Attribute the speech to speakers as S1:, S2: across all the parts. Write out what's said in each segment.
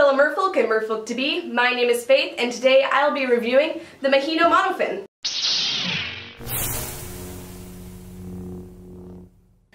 S1: fellow merfolk and merfolk to be, my name is Faith and today I'll be reviewing the Mahina monofin.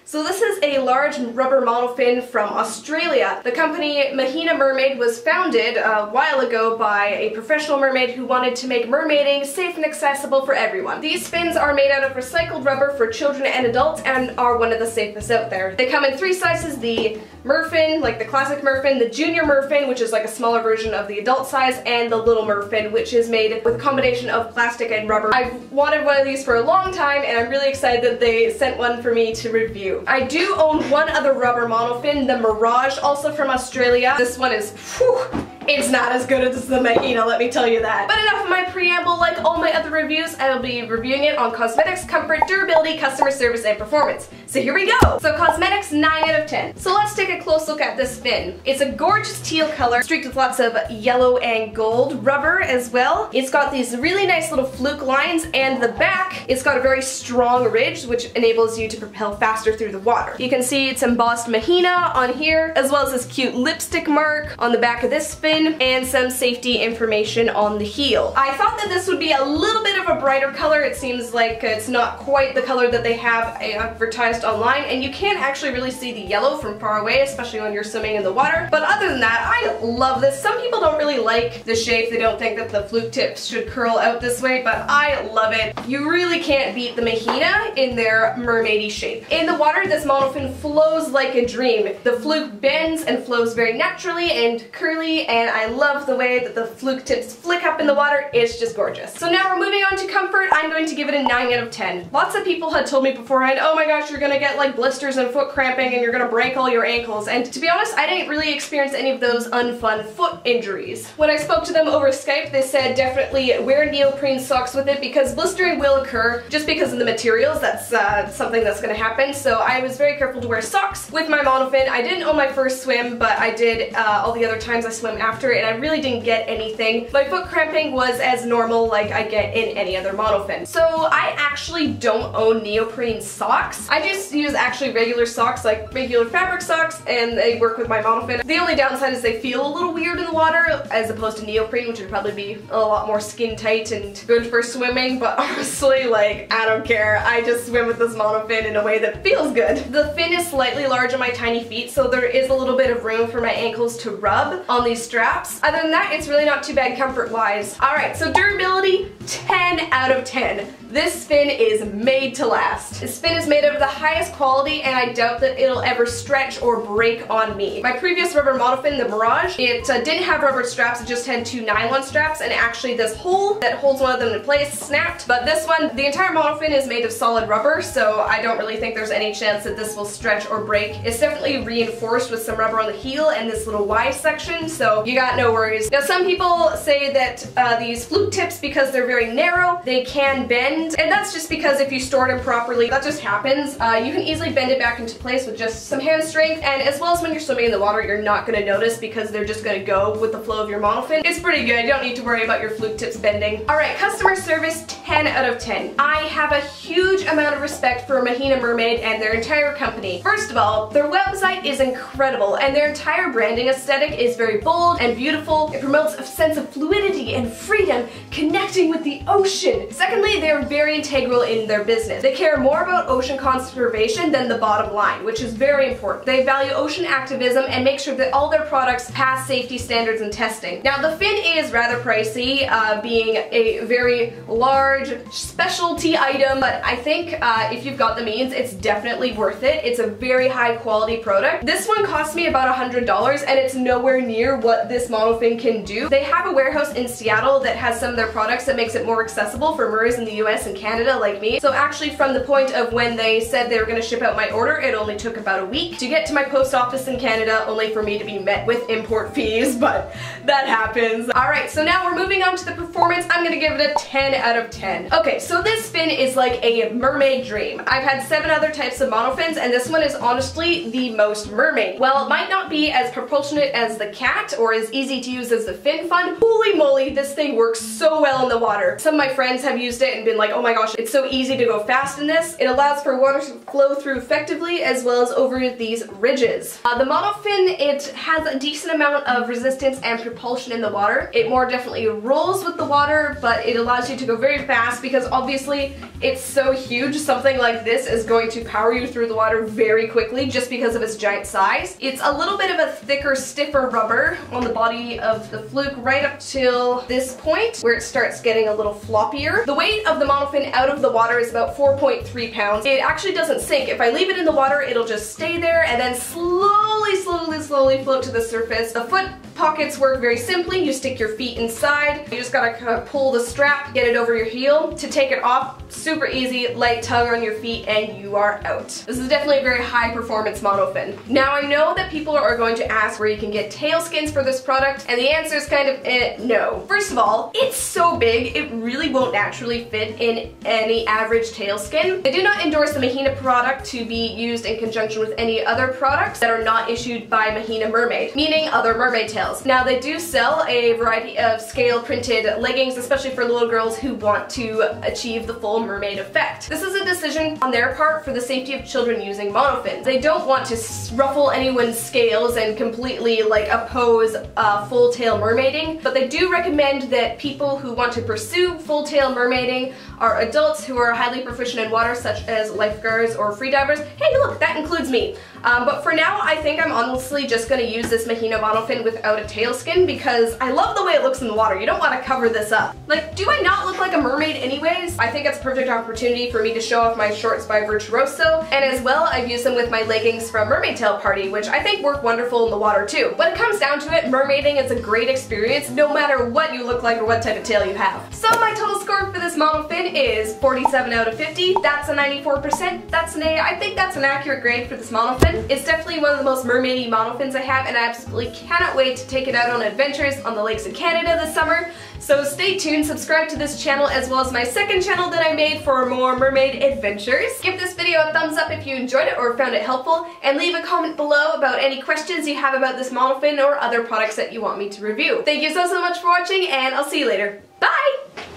S1: So this is a large rubber monofin from Australia. The company Mahina Mermaid was founded uh, a while ago by a professional mermaid who wanted to make mermaiding safe and accessible for everyone. These fins are made out of recycled rubber for children and adults and are one of the safest out there. They come in three sizes, the Merfin, like the classic Merfin, the Junior Merfin, which is like a smaller version of the adult size, and the Little Merfin, which is made with a combination of plastic and rubber. I've wanted one of these for a long time, and I'm really excited that they sent one for me to review. I do own one other rubber monofin, the Mirage, also from Australia. This one is, whew, it's not as good as the Mahina, let me tell you that. But enough of my preamble, like all my other reviews, I will be reviewing it on cosmetics, comfort, durability, customer service, and performance. So here we go! So cosmetics, 9 out of 10. So let's take a close look at this fin. It's a gorgeous teal color, streaked with lots of yellow and gold rubber as well. It's got these really nice little fluke lines, and the back, it's got a very strong ridge, which enables you to propel faster through the water. You can see it's embossed Mahina on here, as well as this cute lipstick mark on the back of this fin, and some safety information on the heel. I thought that this would be a little bit of a brighter color. It seems like it's not quite the color that they have eh, advertised online and you can't actually really see the yellow from far away, especially when you're swimming in the water. But other than that, I love this. Some people don't really like the shape. They don't think that the fluke tips should curl out this way, but I love it. You really can't beat the Mahina in their mermaidy shape. In the water, this monofin flows like a dream. The fluke bends and flows very naturally and curly and and I love the way that the fluke tips flick up in the water. It's just gorgeous. So now we're moving on to comfort. I'm going to give it a 9 out of 10. Lots of people had told me beforehand, oh my gosh, you're gonna get like blisters and foot cramping and you're gonna break all your ankles. And to be honest, I didn't really experience any of those unfun foot injuries. When I spoke to them over Skype, they said definitely wear neoprene socks with it because blistering will occur just because of the materials. That's uh, something that's gonna happen. So I was very careful to wear socks with my monofin. I didn't own my first swim, but I did uh, all the other times I swim after after and I really didn't get anything. My foot cramping was as normal like I get in any other monofin. So I actually don't own neoprene socks. I just use actually regular socks like regular fabric socks and they work with my monofin. The only downside is they feel a little weird in the water as opposed to neoprene which would probably be a lot more skin tight and good for swimming but honestly like I don't care. I just swim with this monofin in a way that feels good. The fin is slightly large on my tiny feet so there is a little bit of room for my ankles to rub on these straps Other than that, it's really not too bad comfort-wise. Alright, so durability, 10 out of 10. This fin is made to last. This fin is made of the highest quality and I doubt that it'll ever stretch or break on me. My previous rubber monofin, the Mirage, it uh, didn't have rubber straps, it just had two nylon straps and actually this hole that holds one of them in place snapped. But this one, the entire monofin is made of solid rubber so I don't really think there's any chance that this will stretch or break. It's definitely reinforced with some rubber on the heel and this little Y section so you got no worries. Now some people say that uh, these fluke tips because they're very narrow, they can bend bend, and that's just because if you store it properly, that just happens. Uh, you can easily bend it back into place with just some hand strength, and as well as when you're swimming in the water, you're not to notice because they're just to go with the flow of your monofin. It's pretty good. You don't need to worry about your fluke tips bending. Alright, customer service 10 out of 10. I have a huge amount of respect for Mahina Mermaid and their entire company. First of all, their website is incredible, and their entire branding aesthetic is very bold and beautiful. It promotes a sense of fluidity and freedom, connecting with the ocean. Secondly, they're very integral in their business. They care more about ocean conservation than the bottom line, which is very important. They value ocean activism and make sure that all their products pass safety standards and testing. Now the fin is rather pricey, uh, being a very large specialty item, but I think uh, if you've got the means, it's definitely worth it. It's a very high quality product. This one cost me about $100 and it's nowhere near what this monofin can do. They have a warehouse in Seattle that has some of their products that makes it more accessible for MERS in the US US and Canada like me. So actually from the point of when they said they were going to ship out my order, it only took about a week to get to my post office in Canada, only for me to be met with import fees, but that happens. Alright, so now we're moving on to the performance. I'm gonna give it a 10 out of 10. Okay, so this fin is like a mermaid dream. I've had seven other types of monofins, and this one is honestly the most mermaid. Well, it might not be as proportionate as the cat, or as easy to use as the fin fun, holy moly, this thing works so well in the water. Some of my friends have used it and been like, oh my gosh, it's so easy to go fast in this. It allows for water to flow through effectively as well as over these ridges. Uh, the monofin, it has a decent amount amount of resistance and propulsion in the water. It more definitely rolls with the water, but it allows you to go very fast because obviously it's so huge. Something like this is going to power you through the water very quickly just because of its giant size. It's a little bit of a thicker, stiffer rubber on the body of the fluke right up till this point where it starts getting a little floppier. The weight of the monofin out of the water is about 4.3 pounds. It actually doesn't sink. If I leave it in the water, it'll just stay there and then slowly, slowly, slowly slowly float to the surface. The foot pockets work very simply. You stick your feet inside. You just gotta kind of pull the strap, get it over your heel. To take it off, super easy, light tug on your feet, and you are out. This is definitely a very high performance monofin. Now I know that people are going to ask where you can get tail skins for this product, and the answer is kind of eh, no. First of all, it's so big, it really won't naturally fit in any average tail skin. I do not endorse the Mahina product to be used in conjunction with any other products that are not issued by Mahina Mermaid, meaning other mermaid tails. Now they do sell a variety of scale printed leggings, especially for little girls who want to achieve the full mermaid effect. This is a decision on their part for the safety of children using monofins. They don't want to ruffle anyone's scales and completely like oppose uh, full tail mermaiding, but they do recommend that people who want to pursue full tail mermaiding are adults who are highly proficient in water such as lifeguards or freedivers. Hey look, that includes me. Um, but for now, I think I'm honestly just going to use this Mahina monofin without a tail skin because I love the way it looks in the water. You don't want to cover this up. Like, do I not look like a mermaid anyways? I think it's a perfect opportunity for me to show off my shorts by Virtuoso, and as well, I've used them with my leggings from Mermaid Tail Party, which I think work wonderful in the water too. When it comes down to it, mermaiding is a great experience no matter what you look like or what type of tail you have. So my total score for this monofin is 47 out of 50. That's a 94%. That's an A. I think that's an accurate grade for this monofin. It's definitely one of the most mermaidy monofins I have and I absolutely cannot wait to take it out on adventures on the lakes of Canada this summer. So stay tuned, subscribe to this channel as well as my second channel that I made for more mermaid adventures. Give this video a thumbs up if you enjoyed it or found it helpful and leave a comment below about any questions you have about this monofin or other products that you want me to review. Thank you so so much for watching and I'll see you later. Bye!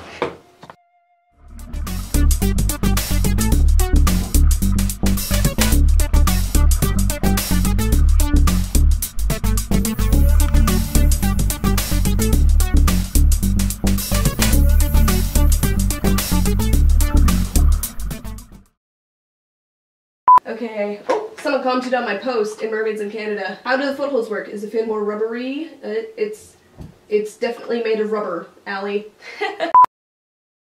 S1: Okay. Oh, someone commented on my post in Mermaids in Canada. How do the footholds work? Is the fin more rubbery? Uh, it's, it's definitely made of rubber, Allie.